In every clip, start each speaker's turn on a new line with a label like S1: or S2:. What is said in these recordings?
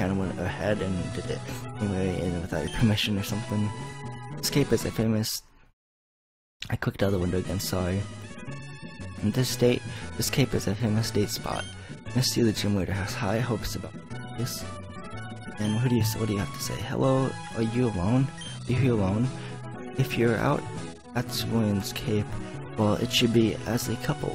S1: kind of went ahead and did it anyway and without your permission or something. Escape is a famous. I clicked out the window again. Sorry. In this state, Escape is a famous date spot. Misty, the gym leader, has high hopes about this. And what do you what do you have to say? Hello, are you alone? Are you alone? If you're out at Williams Cape, well, it should be as a couple.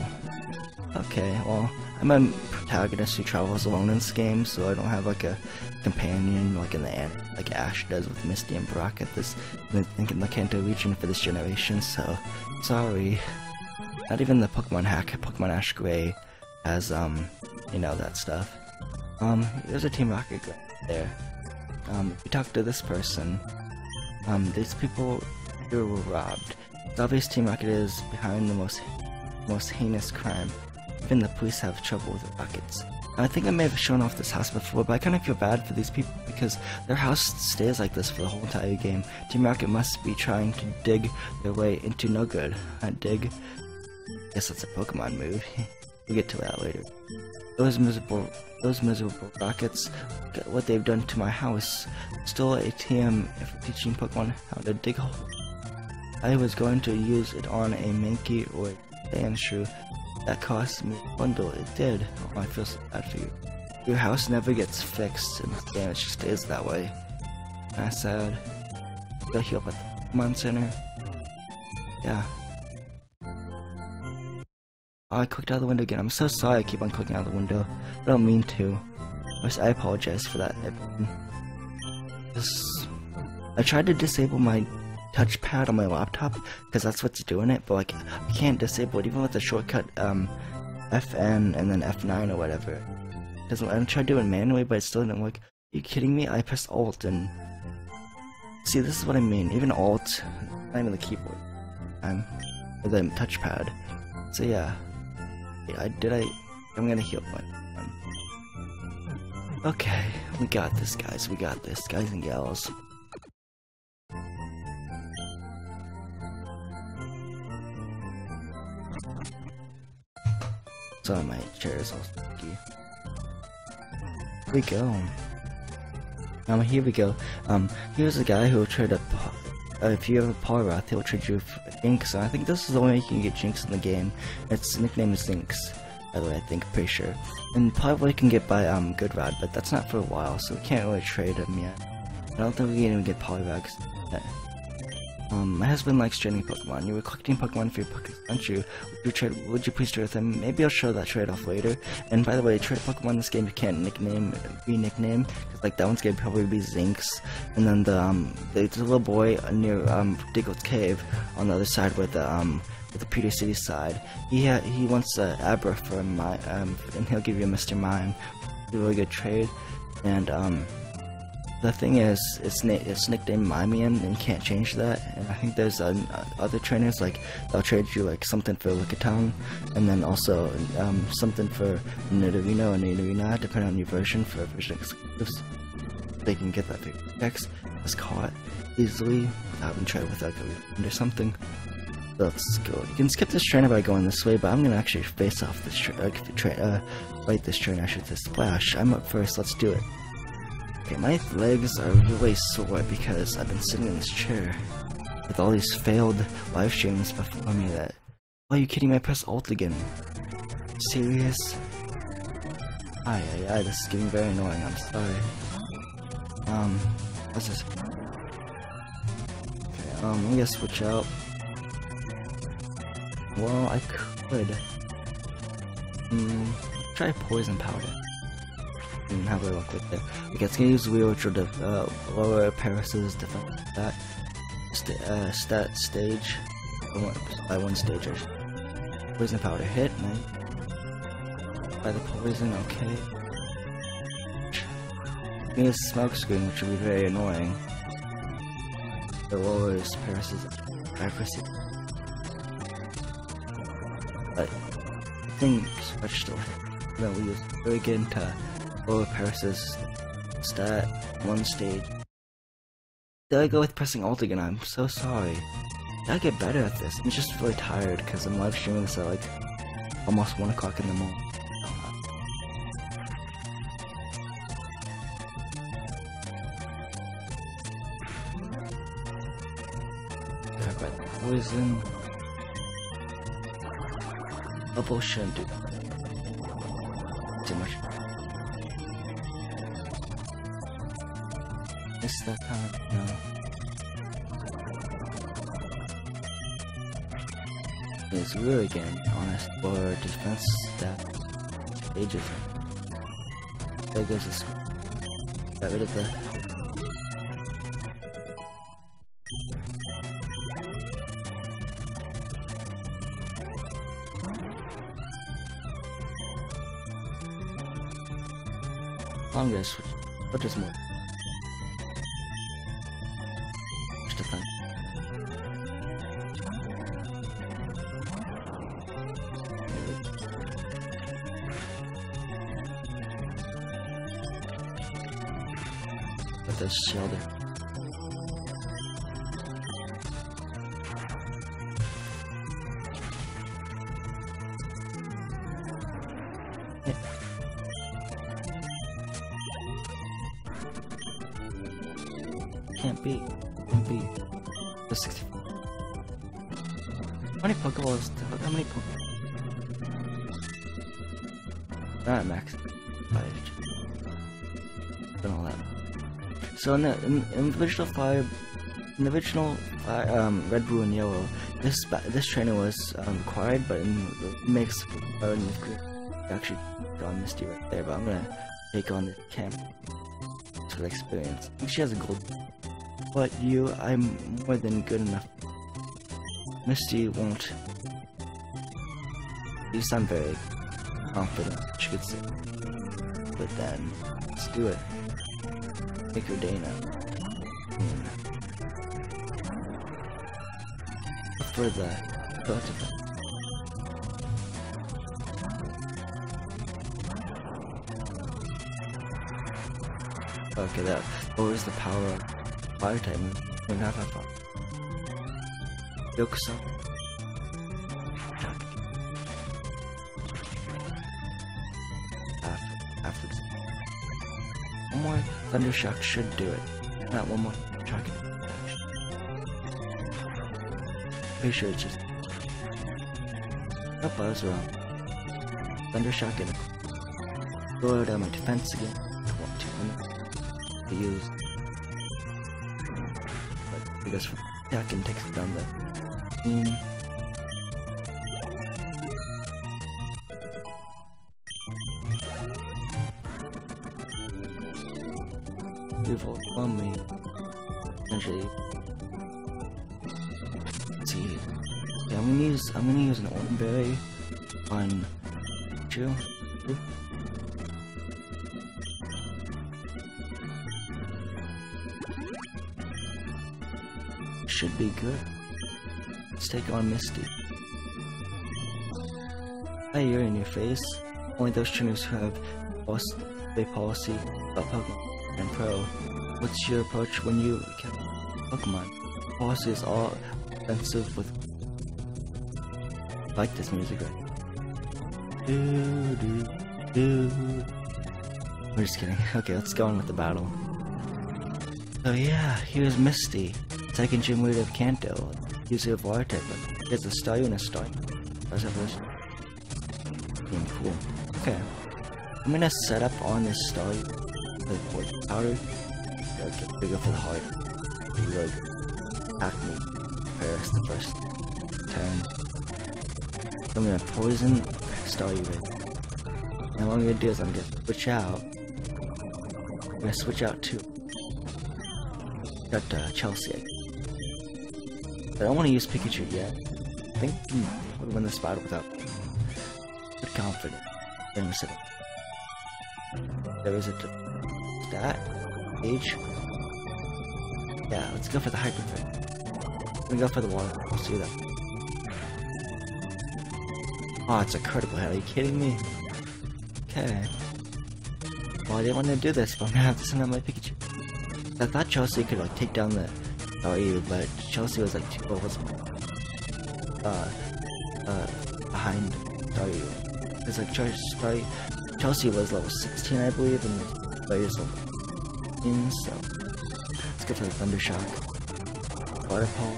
S1: Okay, well, I'm a protagonist who travels alone in this game, so I don't have like a companion like in the like Ash does with Misty and Brock at this in the Kanto region for this generation. So sorry, not even the Pokemon hack, Pokemon Ash Gray, has um, you know that stuff. Um, there's a Team Rocket there. Um, we talked to this person. Um, these people here were robbed. The obvious Team Rocket is behind the most most heinous crime. Even the police have trouble with the buckets. I think I may have shown off this house before, but I kind of feel bad for these people because their house stays like this for the whole entire game. Team Rocket must be trying to dig their way into no good. I dig. Guess that's a Pokemon move. we'll get to that later. Those miserable, those miserable rockets, what they've done to my house. Stole TM for teaching Pokemon how to dig holes. I was going to use it on a Mankey or a Sandshrew, that cost me bundle. It did. Oh, I feel so bad for you. Your house never gets fixed, and the damage stays that way. That's sad. Go heal at the Pokemon Center. Yeah. Oh, I clicked out the window again. I'm so sorry I keep on clicking out the window. I don't mean to. I apologize for that. I tried to disable my touchpad on my laptop because that's what's doing it, but like I can't disable it even with the shortcut um, FN and then F9 or whatever. Doesn't I tried doing it manually, but it still didn't work. Are you kidding me? I pressed Alt and see this is what I mean. Even Alt, not even the keyboard, I'm or the touchpad. So yeah, I did I. I'm gonna heal one. Okay, we got this, guys. We got this, guys and gals. So my chair is all sticky. We go. Um, here we go. Um, here's a guy who will trade a. Uh, if you have a Poliwrath, he'll trade you Jynx. And I think this is the only way you can get Jynx in the game. Its nickname is Zynx, by the way, I think, pretty sure. And probably can get by um Goodrod, but that's not for a while, so we can't really trade him yet. I don't think we can even get yet. Um, my husband likes trading Pokemon. You were collecting Pokemon for your Pokemon, aren't you? Would you trade? Would you please trade with him? Maybe I'll show that trade-off later. And by the way, trade Pokemon in this game you can't nickname, re-nickname, because like that one's gonna probably be Zynx. And then the um, a little boy near um Diglett's Cave on the other side with the um with the Pewter City side. He ha he wants uh, Abra for my um, and he'll give you a Mr. Mime. really good trade. And um the thing is, it's, it's nicknamed and you can't change that. And I think there's uh, other trainers, like, they'll trade you, like, something for Lickitung, and then also um, something for Nidorino and Nidorina, depending on your version, for version exclusives. They can get that X was caught easily without having tried with like a or something. let's go. You can skip this trainer by going this way, but I'm gonna actually face off this train. Uh, tra uh, fight this trainer. I should say splash. I'm up first. Let's do it. Okay, my legs are really sore because I've been sitting in this chair with all these failed live streams before me that... Why are you kidding me? I press alt again. Serious? Aye, aye, aye, this is getting very annoying, I'm sorry. Um, what's this? Okay, um, I'm gonna switch out. Well, I could. Hmm, try poison powder and have a look with it. We can use wheel to uh, lower Paras's defense stat, st uh, stat stage by one stage. Poison powder hit, man. By the poison, okay. Need a smoke screen, which will be very annoying. The lowers Paras's accuracy. But I think switch still hit. Then we use again to or persist stat one stage. Did I go with pressing alt again? I'm so sorry. I get better at this. I'm just really tired because I'm live streaming this at like almost 1 o'clock in the morning. Poison. Oh, Bubble shouldn't do that. Too much. Missed that time, no. It's really getting honest for defense that ages. There goes this. Got rid of the I'm gonna switch. What is more? Can't be. Can't be. The 64. How many Pokeballs? How many Pokeballs? Alright, max. Five. And all that. So in the, in, in the original fire, in the original um, Red, Blue, and Yellow, this this trainer was um, required, but in the mix Leaf Green, you actually got Misty right there. But I'm gonna take on the camp for the experience. She has a gold, but you, I'm more than good enough. Misty won't. Least I'm very confident she could say. But then, let's do it. Make her day now. For that, go to the Okay, that lowers the power of fire type move. Not that far. Yokuso. After. One more Thunder Shock should do it. Not one more Shock. Pretty sure it's just. Nope, I was wrong. Thunder Shock and lower down my defense again. Tw- Two minutes to use. But attack and takes down the team. On me. Let's see. Yeah, I'm gonna use I'm gonna use an Oran berry on Jill. Should be good. Let's take on Misty. Hey, you're in your face. Only those trainers who have lost their policy about Pokemon and Pro. What's your approach when you catch Pokemon? Policy is all offensive with. I like this music right. We're just kidding. Okay, let's go on with the battle. Oh yeah, here's Misty, second gym leader of Kanto. User of water type, there's a star and a star. That's a first. Being cool. Okay. I'm gonna set up on this star the poison powder. Gotta get bigger for the heart. Reload. Acme. Paras the first turn. I'm gonna poison Staryu with. And what I'm gonna do is I'm gonna switch out. I'm gonna switch out to got uh, Chelsea. I don't want to use Pikachu yet. I think hmm, we'll win this battle without good confidence. Then we up. There is a stat age. Yeah, let's go for the hyper. Let me go for the water. We'll see that. Oh, it's a critical hit. Are you kidding me? Okay. Well, I didn't want to do this, but I'm gonna have to send out my Pikachu. I thought Chelsea could like take down the LU, but Chelsea was like two levels uh uh behind Dario. It's like Chelsea, Chelsea was level 16, I believe, and Dario's level 15, so let's go for the Thunder Shock. Water Pole.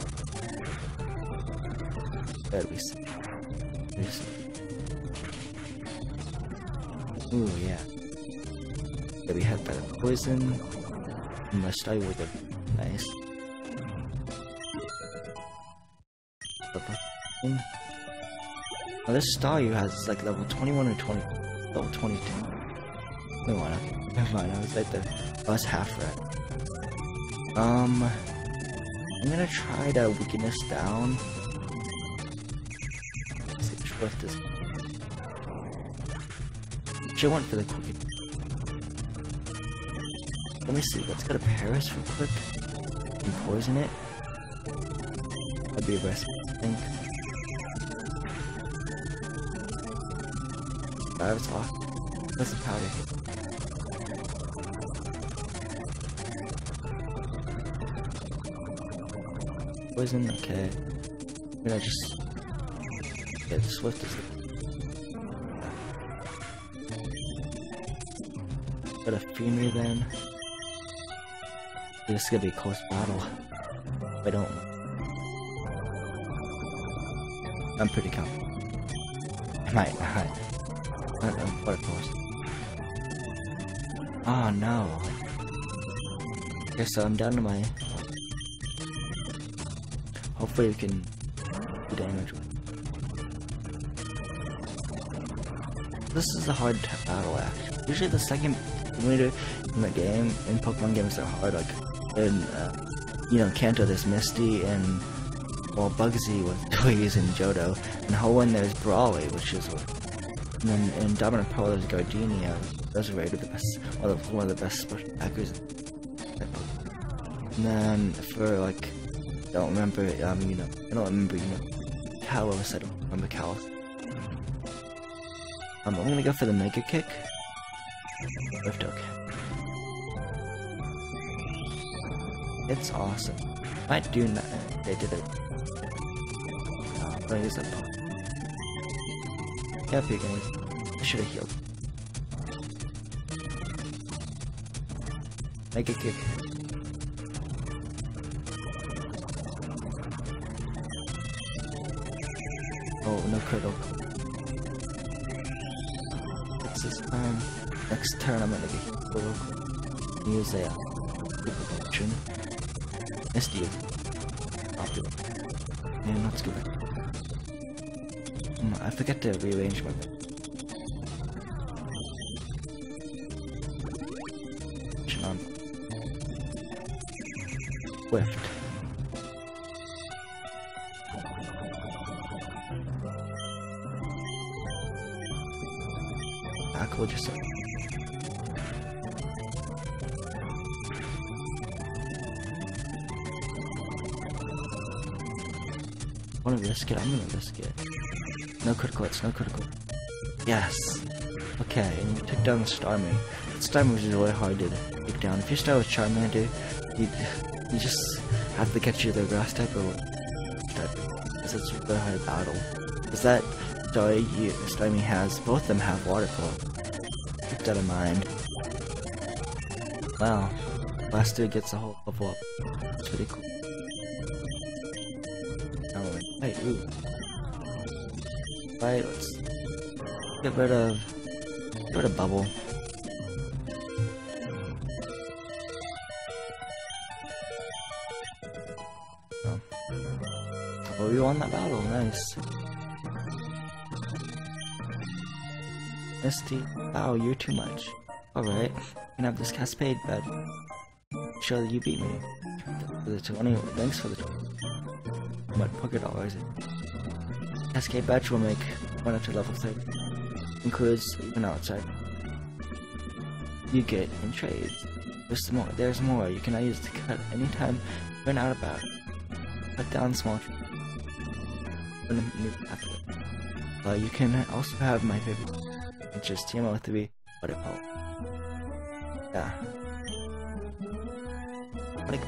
S1: Be safe. Ooh, yeah. Yeah, we had better poison. Must I would have nice. Now this Staryu has is like level 21 or 20 level 22. Never mind, never mind, I was like the I was half right. Um I'm gonna try to weakness down. Let's see which left is She went for the quick let me see, let's go to Paras real quick and poison it. That'd be a best, I think. That off. That's the powder. Poison, okay. I'm gonna just get the swift as Got a Femur then. This is gonna be a close battle. I don't. I'm pretty confident. I might. I Uh, uh, it. Oh ah, no. Okay, so I'm down to my. Hopefully we can do damage with. This is a hard battle actually. Usually the second meter in the game, in Pokemon games are hard, like in, uh, you know Kanto there's Misty and well Bugsy with Toys and Johto and Hoenn there's Brawly which is and then in Diamond Pearl there's Gardenia those are rated the best one of the, one of the best attackers and then for like I don't remember um you know I don't remember you know Kalos I don't remember Kalos um, I'm gonna go for the Mega Kick Lift okay It's awesome. I do not. They did it. A bug. Yeah, big I should have healed. Mega Kick. Oh, no critical. This time. Um, next turn, I'm gonna get healed Use a protection. Let's deal. After Yeah, let's go back. Mm, I forget to rearrange my on Swift. Back will just want to risk. I'm gonna risk it. No critical hits, no critical. Yes. Okay, and you took down the Starmie. Starmie was really hard to take down. If you start with Charmander, you you just have to you the grass type or type. Because it's a really hard battle. Because that story you, Starmie has, both of them have water flow. Keep that in mind. Wow. Last dude gets a whole level up. It's pretty cool. Oh, Hey, ooh. Right, let's get rid of get rid of bubble. Oh. You won that battle, nice. Misty, wow, you're too much. Alright, can have this Cascade Badge. Show that you beat me. For the 20, thanks for the 20 but pocket dollars. Cascade badge will make one up to level 30. Includes even outside. You get in trades. There's more. There's more. You can use to cut anytime you run out of battle. Cut down small trees. You can also have my favorite, which is TM03 what it called. Yeah. Like,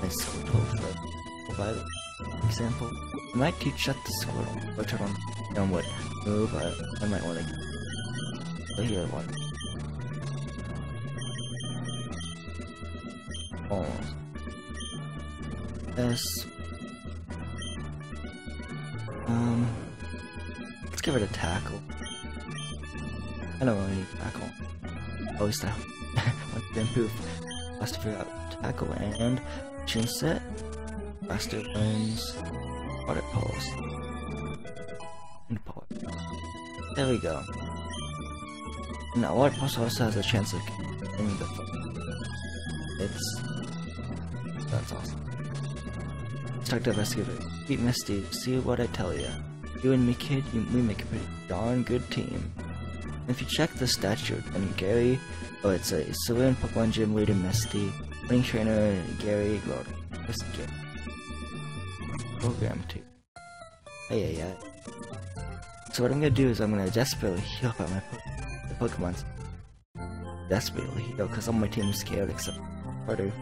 S1: nice total uh, by example. I might teach that to Squirtle, which I don't know what move I, I might want to play here one. Oh. This. Um, let's give it a tackle. I don't really need tackle. Oh, it's that. Want to improve. Faster figure out tackle and chin set. Faster wins. Water pulse. And power. There we go. Now, water pulse also has a chance of getting the. It's. That's awesome. Start to investigate. Beat Misty. See what I tell ya. You and me, kid, you, we make a pretty darn good team. If you check the statue, and Gary, oh, it's a Cerulean Pokemon gym leader Misty, running trainer Gary, just get program to. Hey, yeah, yeah. So what I'm gonna do is I'm gonna desperately heal up my po the Pokemons. Desperately heal, because all my team is scared except Carter.